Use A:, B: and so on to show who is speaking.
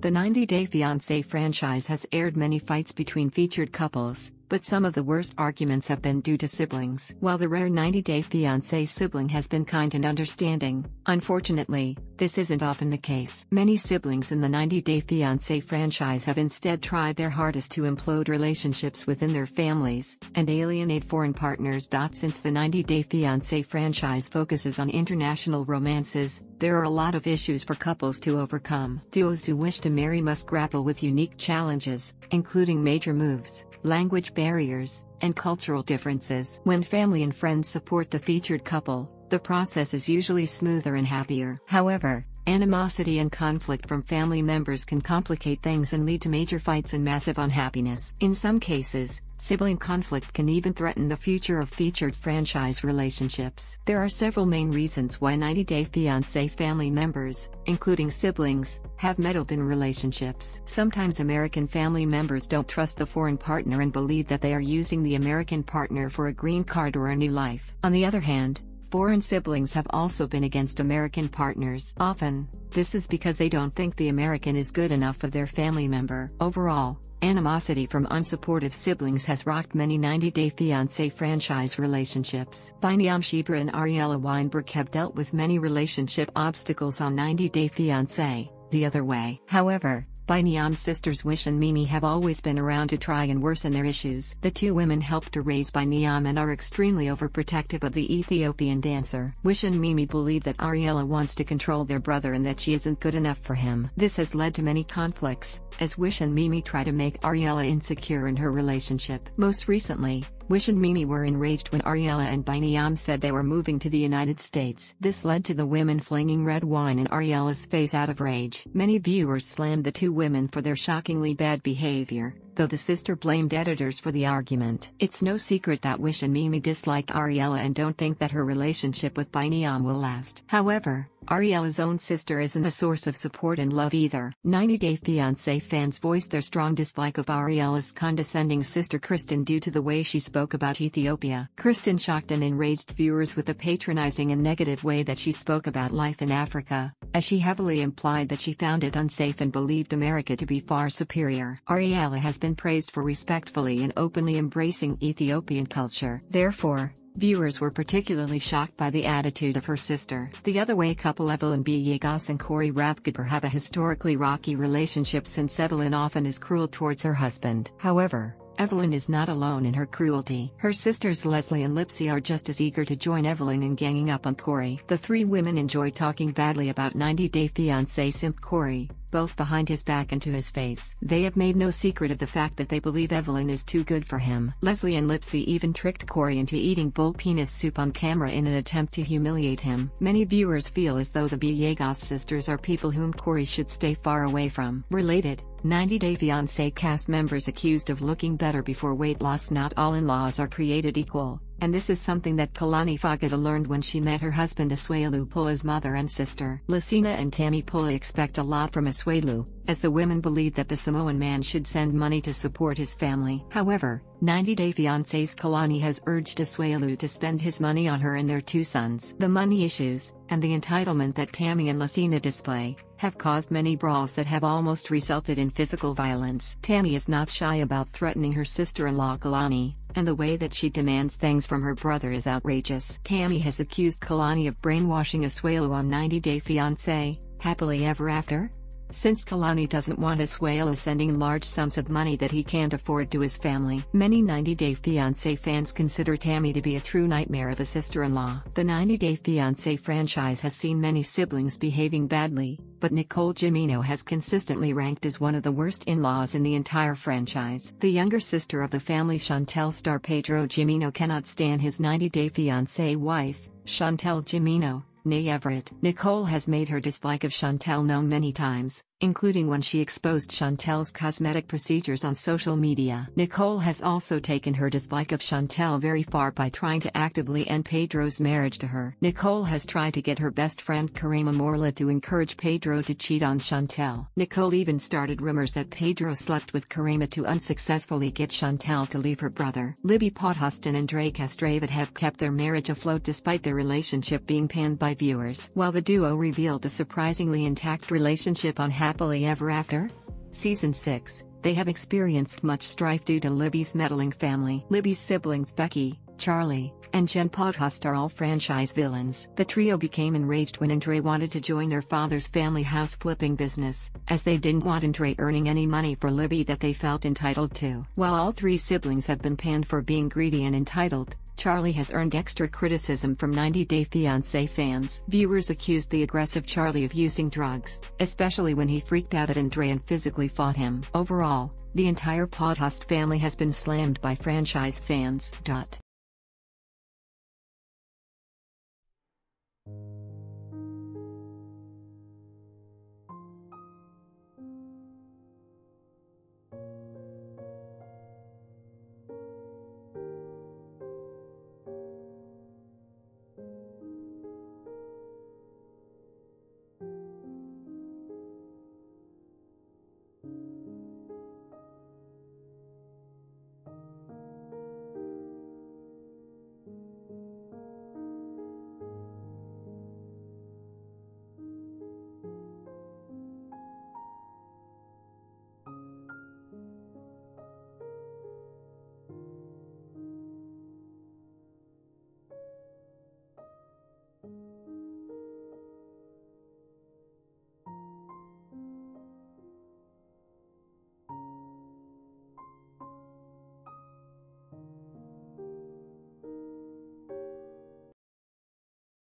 A: The 90 Day Fiancé franchise has aired many fights between featured couples, but some of the worst arguments have been due to siblings. While the rare 90 Day Fiancé sibling has been kind and understanding, unfortunately, this isn't often the case. Many siblings in the 90 Day Fiancé franchise have instead tried their hardest to implode relationships within their families and alienate foreign partners. Since the 90 Day Fiancé franchise focuses on international romances, there are a lot of issues for couples to overcome. Duos who wish to marry must grapple with unique challenges, including major moves, language barriers, and cultural differences. When family and friends support the featured couple, the process is usually smoother and happier. However, Animosity and conflict from family members can complicate things and lead to major fights and massive unhappiness. In some cases, sibling conflict can even threaten the future of featured franchise relationships. There are several main reasons why 90 Day Fiancé family members, including siblings, have meddled in relationships. Sometimes American family members don't trust the foreign partner and believe that they are using the American partner for a green card or a new life. On the other hand, Foreign siblings have also been against American partners. Often, this is because they don't think the American is good enough for their family member. Overall, animosity from unsupportive siblings has rocked many 90 Day Fiancé franchise relationships. Biniyam Shibre and Ariella Weinberg have dealt with many relationship obstacles on 90 Day Fiancé, the other way. However, Biniyam's sisters Wish and Mimi have always been around to try and worsen their issues. The two women helped to raise Biniyam and are extremely overprotective of the Ethiopian dancer. Wish and Mimi believe that Ariella wants to control their brother and that she isn't good enough for him. This has led to many conflicts, as Wish and Mimi try to make Ariella insecure in her relationship. Most recently, Wish and Mimi were enraged when Ariella and Biniyam said they were moving to the United States. This led to the women flinging red wine in Ariella's face out of rage. Many viewers slammed the two women for their shockingly bad behavior, though the sister blamed editors for the argument. It's no secret that Wish and Mimi dislike Ariella and don't think that her relationship with Biniyam will last. However, Ariella's own sister isn't a source of support and love either. 90 Day Fiancé fans voiced their strong dislike of Ariella's condescending sister Kristen due to the way she spoke about Ethiopia. Kristen shocked and enraged viewers with the patronizing and negative way that she spoke about life in Africa, as she heavily implied that she found it unsafe and believed America to be far superior. Ariella has been praised for respectfully and openly embracing Ethiopian culture. Therefore, Viewers were particularly shocked by the attitude of her sister. The other way couple Evelyn Villegas and Corey Rathgeb have a historically rocky relationship since Evelyn often is cruel towards her husband. However, Evelyn is not alone in her cruelty. Her sisters Leslie and Lipsy are just as eager to join Evelyn in ganging up on Corey. The three women enjoy talking badly about 90 Day Fiancé simp Corey, both behind his back and to his face. They have made no secret of the fact that they believe Evelyn is too good for him. Leslie and Lipsy even tricked Corey into eating bull penis soup on camera in an attempt to humiliate him. Many viewers feel as though the Villegas sisters are people whom Corey should stay far away from. Related, 90 Day Fiancé cast members accused of looking better before weight loss Not all in-laws are created equal and this is something that Kalani Faagata learned when she met her husband Asuelu Pulaa's mother and sister. Lucina and Tammy Pulaa expect a lot from Asuelu, as the women believe that the Samoan man should send money to support his family. However, 90 Day Fiancé's Kalani has urged Asuelu to spend his money on her and their two sons. The money issues, and the entitlement that Tammy and Lucina display, have caused many brawls that have almost resulted in physical violence. Tammy is not shy about threatening her sister-in-law Kalani, and the way that she demands things from her brother is outrageous. Tammy has accused Kalani of brainwashing Asuelu on 90 Day Fiancé, happily ever after? Since Kalani doesn't want Asuelu sending large sums of money that he can't afford to his family. Many 90 Day Fiancé fans consider Tammy to be a true nightmare of a sister-in-law. The 90 Day Fiancé franchise has seen many siblings behaving badly, but Nicole Jimeno has consistently ranked as one of the worst in-laws in the entire franchise. The younger sister of the family Chantel star Pedro Jimeno cannot stand his 90 Day Fiancé wife, Chantel Jimeno, Nay Everett. Nicole has made her dislike of Chantel known many times, including when she exposed Chantel's cosmetic procedures on social media. Nicole has also taken her dislike of Chantel very far by trying to actively end Pedro's marriage to her. Nicole has tried to get her best friend Coraima Morla to encourage Pedro to cheat on Chantel. Nicole even started rumors that Pedro slept with Coraima to unsuccessfully get Chantel to leave her brother. Libby Potthast and Andrei Castravet have kept their marriage afloat despite their relationship being panned by viewers. While the duo revealed a surprisingly intact relationship on happily ever after? Season 6 They have experienced much strife due to Libby's meddling family. Libby's siblings Becky, Charlie, and Jen Potthast are all franchise villains. The trio became enraged when Andre wanted to join their father's family house flipping business, as they didn't want Andre earning any money for Libby that they felt entitled to. While all three siblings have been panned for being greedy and entitled, Charlie has earned extra criticism from 90 Day Fiancé fans. Viewers accused the aggressive Charlie of using drugs, especially when he freaked out at Andre and physically fought him. Overall, the entire Potthast family has been slammed by franchise fans.